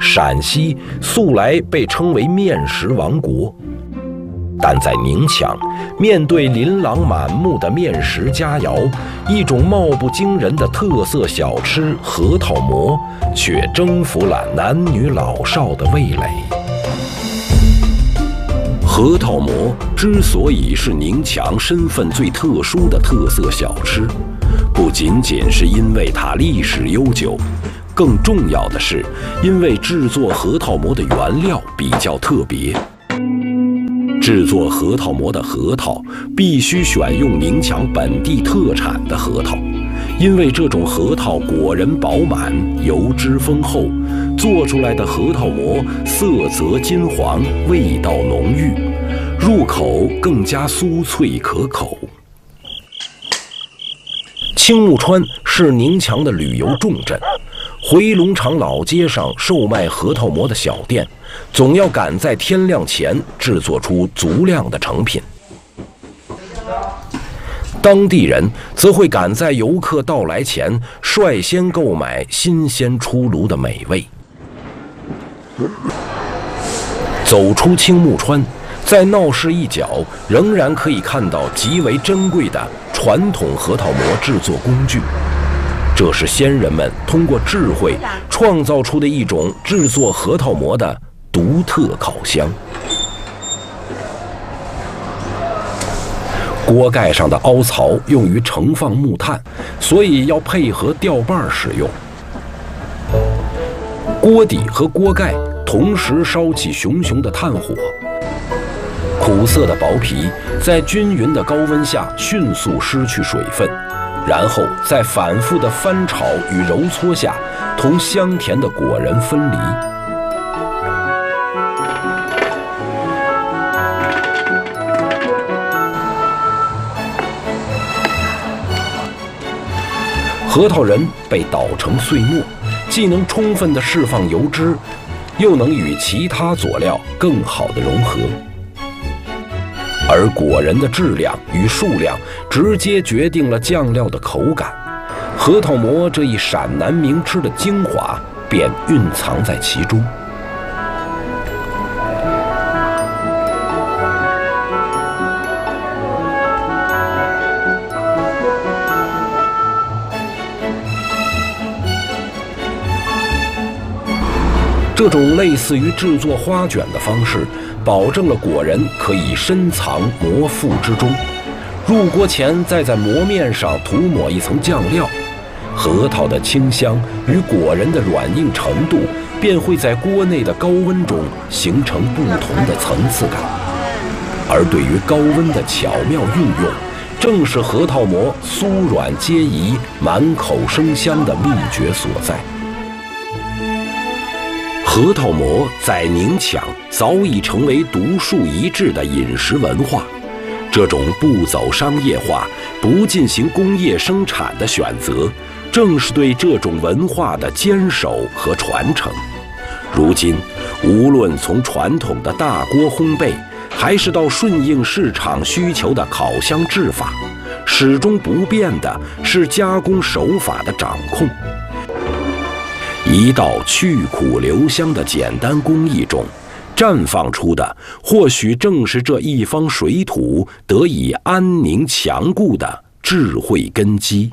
陕西素来被称为面食王国，但在宁强，面对琳琅满目的面食佳肴，一种貌不惊人的特色小吃核桃馍却征服了男女老少的味蕾。核桃馍之所以是宁强身份最特殊的特色小吃，不仅仅是因为它历史悠久。更重要的是，因为制作核桃馍的原料比较特别。制作核桃馍的核桃必须选用宁强本地特产的核桃，因为这种核桃果仁饱满、油脂丰厚，做出来的核桃馍色泽金黄、味道浓郁，入口更加酥脆可口。青木川是宁强的旅游重镇。回龙场老街上售卖核桃馍的小店，总要赶在天亮前制作出足量的成品。当地人则会赶在游客到来前率先购买新鲜出炉的美味。走出青木川，在闹市一角仍然可以看到极为珍贵的传统核桃馍制作工具。这是先人们通过智慧创造出的一种制作核桃馍的独特烤箱。锅盖上的凹槽用于盛放木炭，所以要配合吊把使用。锅底和锅盖同时烧起熊熊的炭火，苦涩的薄皮在均匀的高温下迅速失去水分。然后在反复的翻炒与揉搓下，同香甜的果仁分离。核桃仁被捣成碎末，既能充分的释放油脂，又能与其他佐料更好的融合。而果仁的质量与数量直接决定了酱料的口感，核桃馍这一陕南名吃的精华便蕴藏在其中。这种类似于制作花卷的方式。保证了果仁可以深藏馍腹之中，入锅前再在馍面上涂抹一层酱料，核桃的清香与果仁的软硬程度便会在锅内的高温中形成不同的层次感。而对于高温的巧妙运用，正是核桃馍酥软皆宜、满口生香的秘诀所在。核桃馍在宁强早已成为独树一帜的饮食文化，这种不走商业化、不进行工业生产的选择，正是对这种文化的坚守和传承。如今，无论从传统的大锅烘焙，还是到顺应市场需求的烤箱制法，始终不变的是加工手法的掌控。一道去苦留香的简单工艺中，绽放出的或许正是这一方水土得以安宁强固的智慧根基。